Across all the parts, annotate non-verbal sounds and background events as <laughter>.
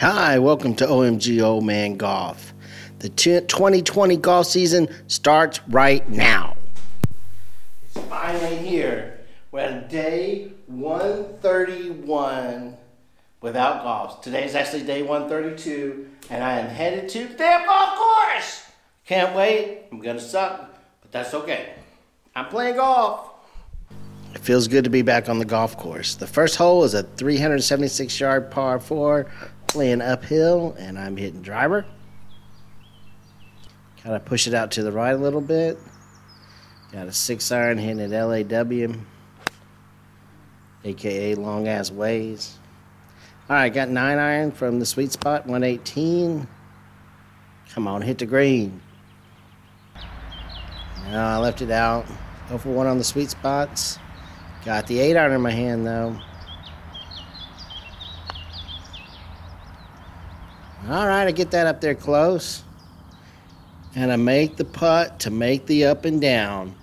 Hi, welcome to OMG Old Man Golf. The 2020 golf season starts right now. It's finally here. We're at day 131 without golf. Today's actually day 132, and I am headed to the golf course. Can't wait. I'm gonna suck, but that's okay. I'm playing golf. It feels good to be back on the golf course. The first hole is a 376 yard par 4 playing uphill, and I'm hitting driver. Kind of push it out to the right a little bit. Got a six iron hitting at LAW, aka long ass ways. All right, got nine iron from the sweet spot, 118. Come on, hit the green. No, I left it out. Go for one on the sweet spots. Got the eight iron in my hand though. All right, I get that up there close. And I make the putt to make the up and down.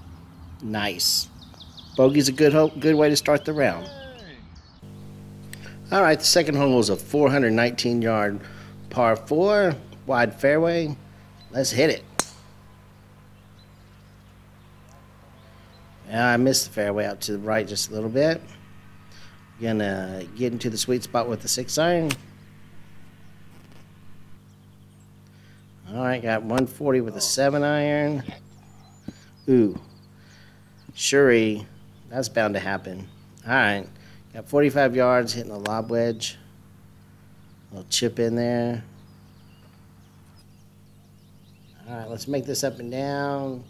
Nice. Bogey's a good hope, good way to start the round. All right, the second hole was a 419 yard par four, wide fairway. Let's hit it. Yeah, I missed the fairway out to the right just a little bit. Gonna get into the sweet spot with the six iron. Right, got 140 with a seven iron. Ooh, Shuri, that's bound to happen. All right, got 45 yards hitting a lob wedge. A little chip in there. All right, let's make this up and down.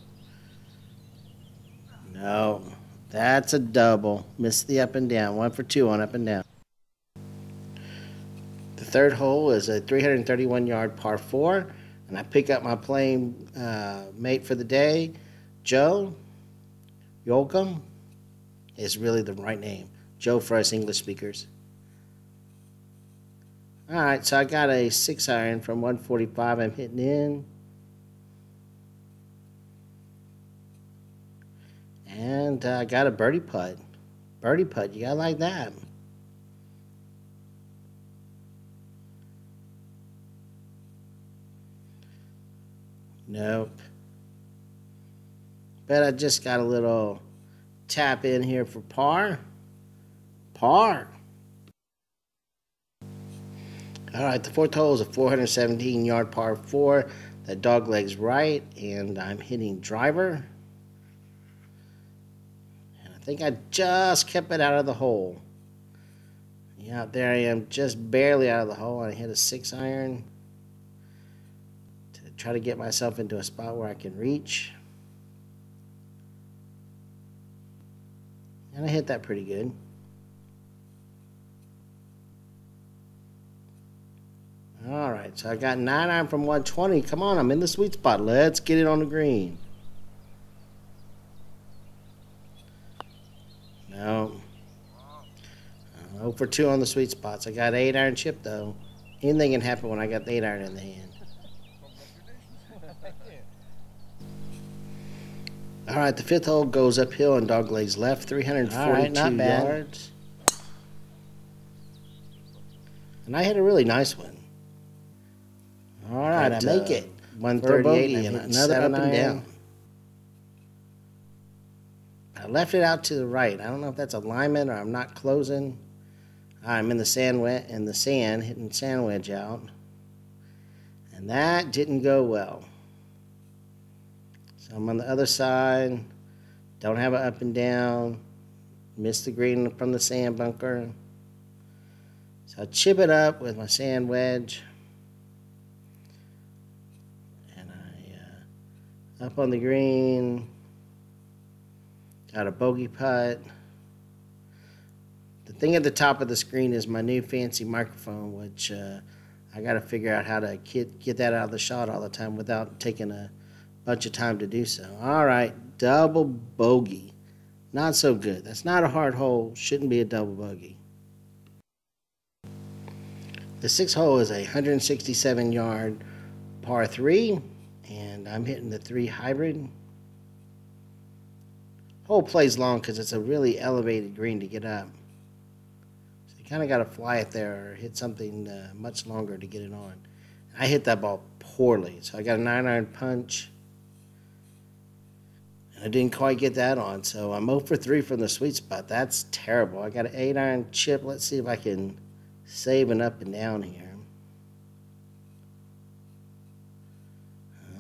No, that's a double. Missed the up and down. One for two on up and down. The third hole is a 331 yard par four and I pick up my playing uh, mate for the day, Joe Yolcom is really the right name. Joe for us English speakers. All right, so I got a six iron from 145. I'm hitting in. And I uh, got a birdie putt. Birdie putt, you gotta like that. Nope. Bet I just got a little tap in here for par. Par. All right, the fourth hole is a 417 yard par four. The dog legs right, and I'm hitting driver. And I think I just kept it out of the hole. Yeah, there I am, just barely out of the hole. I hit a six iron try to get myself into a spot where I can reach. And I hit that pretty good. All right, so I got 9 iron from 120. Come on, I'm in the sweet spot. Let's get it on the green. No. Uh, 0 for 2 on the sweet spots. I got 8 iron chip, though. Anything can happen when I got the 8 iron in the hand. All right, the fifth hole goes uphill on doglegs left, 342 right, yards. And I hit a really nice one. All right, but, I make uh, it. 138 and another up and iron. down. I left it out to the right. I don't know if that's alignment or I'm not closing. I'm in the sand in the sand, hitting sand wedge out. And that didn't go well. So I'm on the other side. Don't have it up and down. Miss the green from the sand bunker. So I chip it up with my sand wedge. And I uh, up on the green. Got a bogey putt. The thing at the top of the screen is my new fancy microphone, which uh, I got to figure out how to get, get that out of the shot all the time without taking a bunch of time to do so. All right, double bogey. Not so good. That's not a hard hole. Shouldn't be a double bogey. The sixth hole is a 167 yard par three, and I'm hitting the three hybrid. Hole plays long because it's a really elevated green to get up. So you kind of got to fly it there or hit something uh, much longer to get it on. I hit that ball poorly, so I got a nine iron punch. I didn't quite get that on, so I'm 0 for 3 from the sweet spot. That's terrible. I got an 8 iron chip. Let's see if I can save an up and down here.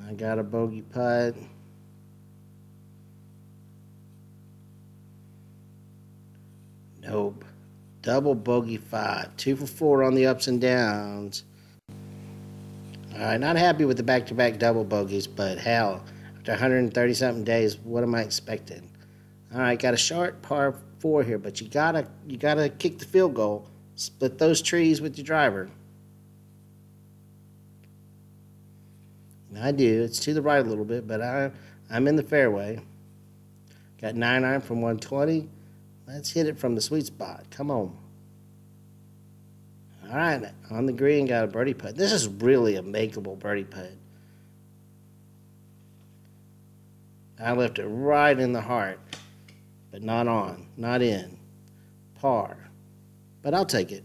I got a bogey putt. Nope. Double bogey five. Two for four on the ups and downs. All right, not happy with the back-to-back -back double bogeys, but hell, after 130 something days, what am I expecting? All right, got a short par four here, but you gotta you gotta kick the field goal. Split those trees with your driver. I do. It's to the right a little bit, but I I'm in the fairway. Got nine iron from 120. Let's hit it from the sweet spot. Come on. All right, on the green, got a birdie putt. This is really a makeable birdie putt. I left it right in the heart, but not on, not in. Par. But I'll take it.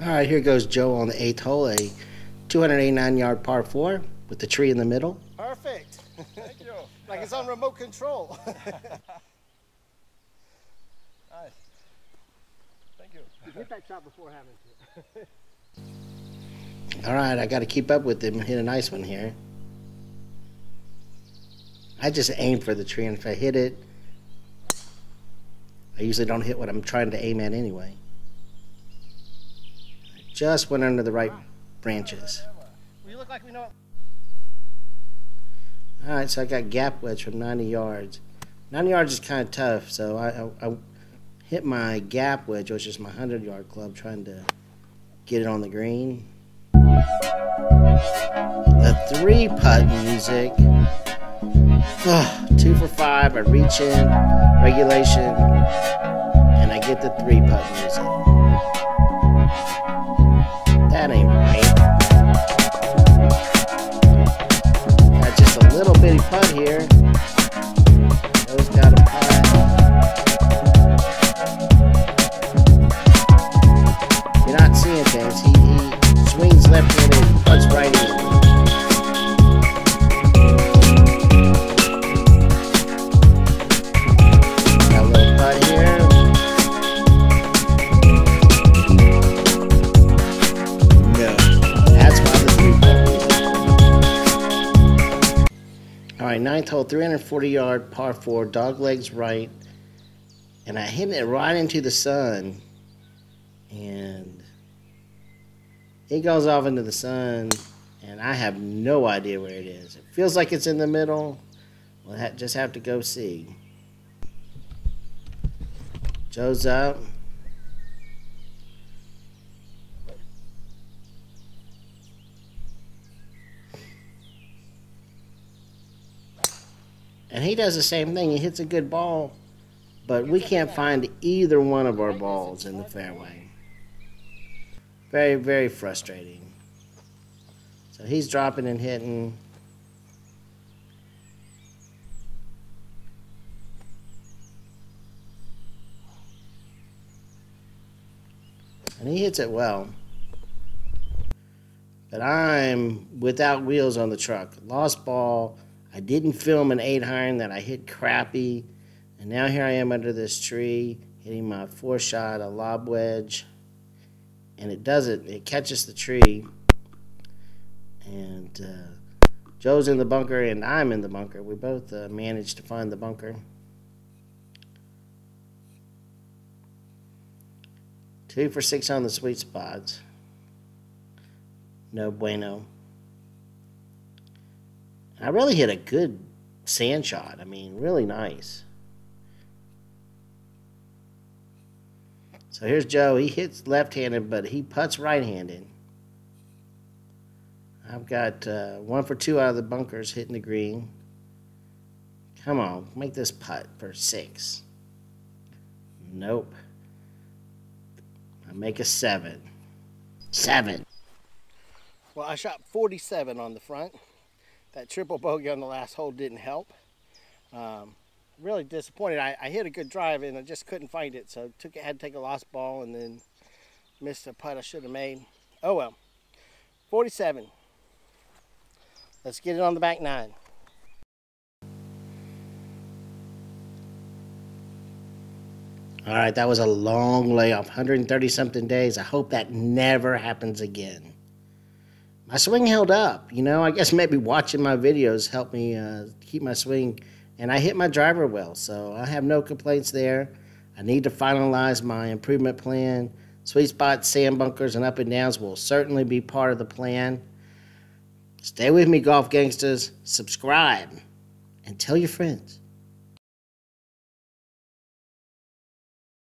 All right, here goes Joe on the eighth hole, a 289 yard par four with the tree in the middle. Perfect. <laughs> Thank you. like it's on remote control. <laughs> nice. Thank you. You hit that shot before having to. <laughs> All right, I got to keep up with him. Hit a nice one here. I just aim for the tree, and if I hit it, I usually don't hit what I'm trying to aim at anyway. Just went under the right branches. We look like we know. All right, so I got gap wedge from 90 yards. 90 yards is kind of tough, so I, I, I hit my gap wedge, which is my 100 yard club, trying to get it on the green. The three putt music. Two for five. I reach in, regulation, and I get the three putt music. Hole, 340 yard par four, dog legs right, and I hit it right into the sun, and it goes off into the sun, and I have no idea where it is. It feels like it's in the middle. We'll just have to go see. Joe's up. And he does the same thing. He hits a good ball, but we can't find either one of our balls in the fairway. Very, very frustrating. So he's dropping and hitting. And he hits it well. But I'm without wheels on the truck. Lost ball I didn't film an eight iron that I hit crappy. And now here I am under this tree hitting my four shot, a lob wedge. And it does it, it catches the tree. And uh, Joe's in the bunker and I'm in the bunker. We both uh, managed to find the bunker. Two for six on the sweet spots. No bueno. I really hit a good sand shot. I mean, really nice. So here's Joe. He hits left-handed, but he puts right-handed. I've got uh, one for two out of the bunkers hitting the green. Come on, make this putt for six. Nope. I make a seven. Seven. Well, I shot 47 on the front. That triple bogey on the last hole didn't help. Um, really disappointed. I, I, hit a good drive and I just couldn't find it, so took had to take a lost ball and then missed a putt I should have made. Oh well. 47. Let's get it on the back nine. All right, that was a long layoff, 130 something days. I hope that never happens again. My swing held up, you know. I guess maybe watching my videos helped me uh, keep my swing, and I hit my driver well, so I have no complaints there. I need to finalize my improvement plan. Sweet spots, sand bunkers, and up and downs will certainly be part of the plan. Stay with me, golf gangsters. Subscribe and tell your friends.